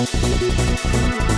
Música